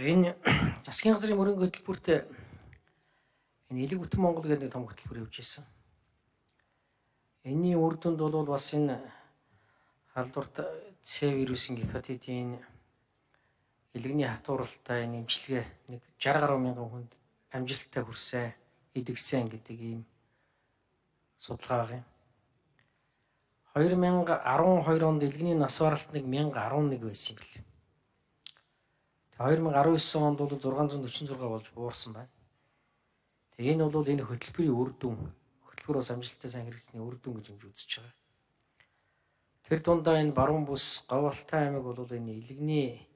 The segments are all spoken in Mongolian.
Энэ засгийн газрын мөрөнгө хөтөлбөрт энэ элэг бүтэн Монгол гэдэг нэг том хөтөлбөр явж ирсэн. Энийн үр дүнд бол бас энэ халдварт С вирусын гепатитийн элэгний хатууралтай энэ имчилгээ нэг 60 гаруй мянган хүнд амжилттай хүрсэн, идэгсэн гэдэг ийм судалгаа байгаа юм. 2012 онд элэгний нас баралт нэг 1011 байсан юм бэл. 2019 онд бол 646 болж буурсан байна. Тэгээ энэ бол энэ хөтөлбөрийн үр дүн, хөтөлбөр бас амжилттай сайн хэрэгжсэний үр дүн гэж юмж үзэж байгаа. Тэр дундаа энэ баруун бус Говьалтай аймаг бол энэ элэгний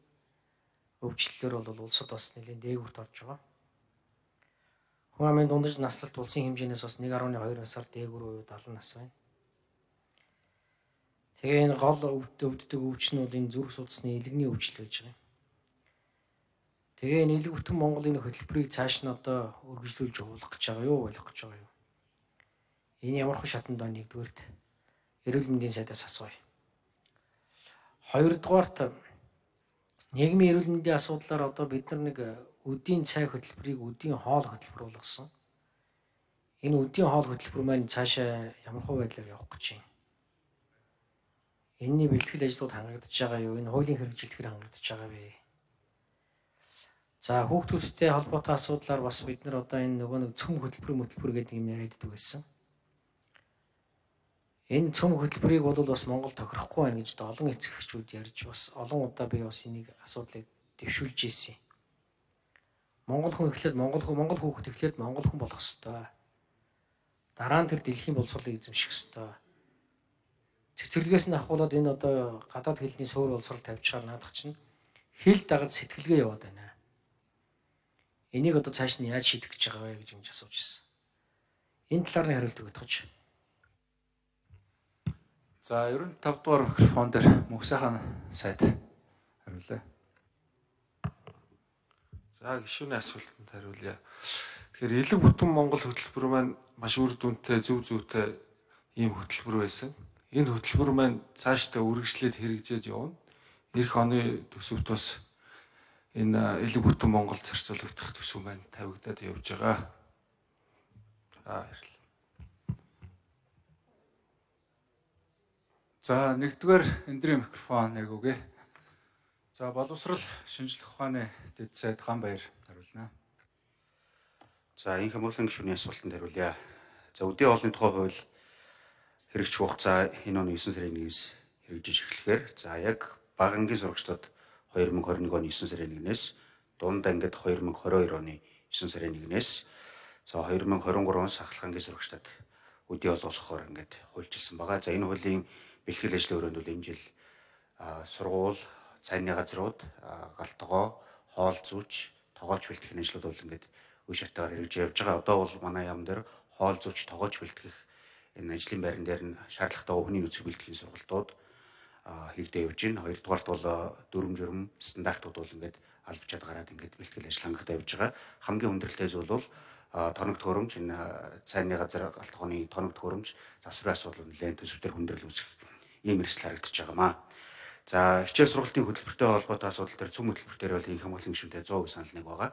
өвчлөлөөр бол улсад бас нэлээд дээгүүрт орж байгаа. Хүн амын дундаж наслалт улсын хэмжээнээс бас 1.2 насаар дээгүүр уу 70 нас байна. Тэгээ энэ гол өвддөг өвчнүүд энэ зүрх судасны элэгний өвчл байж байгаа юм. Тэгээ энэ элэг бүтэн Монголын хөтөлбөрийг цааш нь одоо үргэлжлүүлж явуулах гэж байгаа юу, болох гэж байгаа юу? Энэ ямар хөө шатанд байна нэгдүгээрт эрүүл мэндийн сайдаас асууя. Хоёрдугаарт нийгмийн эрүүл мэндийн асуудлаар одоо бид нар нэг өдийн цай хөтөлбөрийг өдийн хоол хөтөлбөр болгосон. Энэ өдийн хоол хөтөлбөр маань цаашаа ямар хөө байдлаар явах гэж байна? энэний бэлтгэл ажлууд хангагдаж байгаа юу? Энэ хуулийн хэрэгжилтгэр хангагдаж байгаа вэ? За хүүхдүүдтэй холбоотой асуудлаар бас бид нар одоо энэ нөгөө нэг цөм хөтөлбөр хөтөлбөр гэдэг юм яриад байдаг байсан. Энэ цөм хөтөлбөрийг бол бас Монгол тохирохгүй байна гэж олон эцэгчүүд ярьж бас олон удаа би бас энийг асуудлыг дэвшүүлж ийсэн. Монгол хүн эхлээд Монгол хүн Монгол хүүхэд эхлээд Монгол хүн болох хэвээр. Дараа нь тэр дэлхийн боловсролыг эзэмших хэвээр цэцэрлэгээс нь ахуулаад энэ одоо гадаад хэлний суур улсрал тавьчихаар наадах чинь хэл дагаж сэтгэлгээ яваад байна. Энийг одоо цааш нь яаж шийдэх гэж байгаа вэ гэж юмж асууж ирсэн. Энэ талаар нь хариулт өгөх гэж. За 95 дугаар микрофон дээр мөксөхан сайд хариулъя. За гишүүний асуултанд хариулъя. Тэгэхээр элэг бүтэн Монгол хөтөлбөр маань маш үр дүнтэй, зөв зөвтэй ийм хөтөлбөр байсан энэ хөтөлбөр маань цаашдаа үргэлжлээд хэрэгжээд явна. Ирэх оны төсөвт бас энэ элэг бүтэн Монгол зарцуулагдах төсөв маань тавигдаад явж байгаа. За баярлалаа. За нэгдүгээр эндрийн микрофон яг үгээ. За боловсрал шинжлэх ухааны дэд сайд Ганбаяр хариулна. За энэ хамгааллын гишүүний асуултанд хариулъя. За үдийн хоолны тухай хууль хэрэгжих хугацаа энэ оны 9 сарын 1-ээс хэрэгжиж эхлэхээр за яг багангийн сурагчдад 2021 оны 9 сарын 1-ээс дунд ангид 2022 оны 9 сарын 1-ээс за 2023 он сахалгаангийн сурагчдад үдий олгохоор ингээд хуульчилсан байгаа. За энэ хуулийн бэлтгэл ажлын өрөөнд бол энэ жил сургууль, цайны газрууд, галтгоо, хоол зүүч, тогооч бэлтгэх ажлууд бол ингээд үе шатаар хэрэгжиж явж байгаа. Одоо бол манай яам дээр хоол зүүч, тогооч бэлтгэх энэ ажлын байран дээр нь шаардлагатай хүний нөөцийг бэлтгэхийн сургалтууд хийгдээ явж байна. Хоёрдугаарт бол дүрм журм стандартууд бол ингээд албачаад гараад ингээд бэлтгэл ажил хангалттай явж байгаа. Хамгийн хүндрэлтэйс бол тоног төхөөрөмж энэ цайны газар галтгооны тоног төхөөрөмж засварын асуудал нэлээд төсөвтөр хүндрэл үүсэх ийм эрсдэл харагдаж байгаамаа. За хичээл сургалтын хөтөлбөртэй холбоотой асуудал дээр цөм хөтөлбөр дээр бол энэ хамгааллын гишүүнтэй 100% санал нэг байгаа.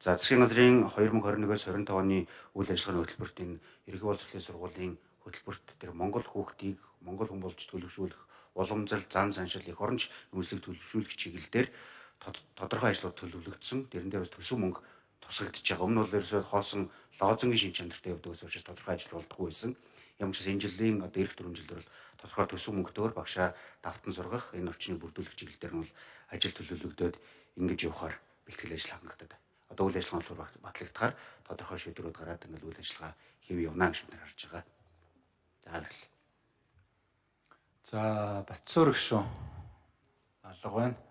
За засгийн газрын 2021-с 25 оны үйл ажиллагааны хөтөлбөрт энэ ерхий боловсролын сургуулийн хөтөлбөрт тэр Монгол хүүхдийг Монгол хүн болж төлөвшүүлэх уламжлал зан заншил их оронч нөөцлөг төлөвшүүлэх чиглэлээр тодорхой ажлууд төлөвлөгдсөн. Тэрэн дээр бас төсөв мөнгө тусгагдж байгаа. Өмнө бол ерөөсөө хоосон лозунгийн шин чанартай явдаг ус учраас тодорхой ажил болдгоо байсан. Ямар ч энэ жилийн одоо эх дөрвөн жилдэр бол тодорхой төсөв мөнгөтэйгээр багшаа давтан сургах энэ орчныг бүрдүүлэх чиглэлээр нь бол ажил төлөвлөгдөөд ингэж явахаар бэлтгэл ажил хангагдаад. Одоо үйл ажиллагаа батлагдахаар тодорхой шийдвэрүүд гараад ингээд үйл ажиллагаа хэв явна гэж бид харж байгаа. За За Батсуур гүшүүн алга байна.